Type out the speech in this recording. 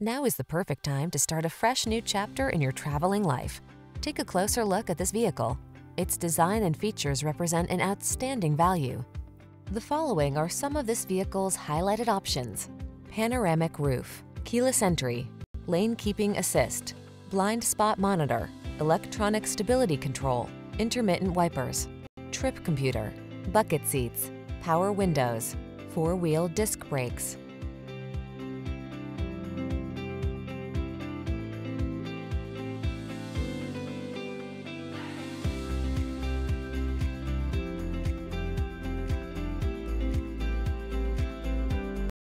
Now is the perfect time to start a fresh new chapter in your traveling life. Take a closer look at this vehicle. Its design and features represent an outstanding value. The following are some of this vehicle's highlighted options. Panoramic roof, keyless entry, lane keeping assist, blind spot monitor, electronic stability control, intermittent wipers, trip computer, bucket seats, power windows, four-wheel disc brakes,